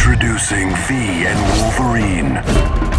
Introducing V and Wolverine.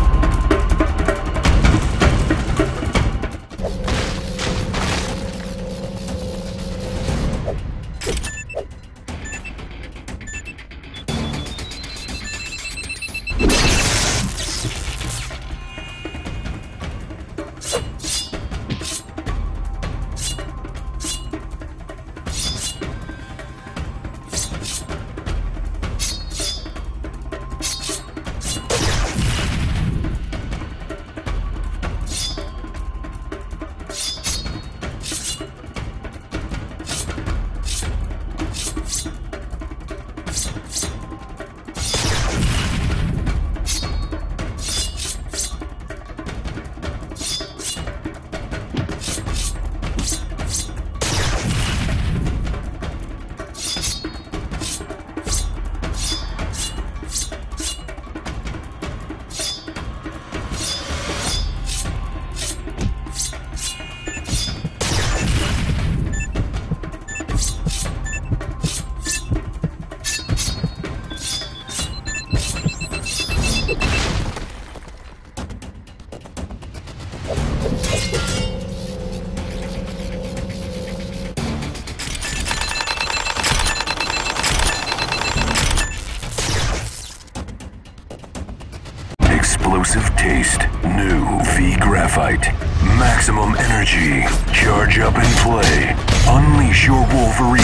Explosive taste. New V Graphite. Maximum energy. Charge up and play. Unleash your Wolverine.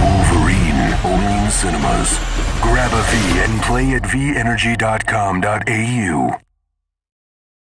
Wolverine. Only in cinemas. Grab a V and play at venergy.com.au.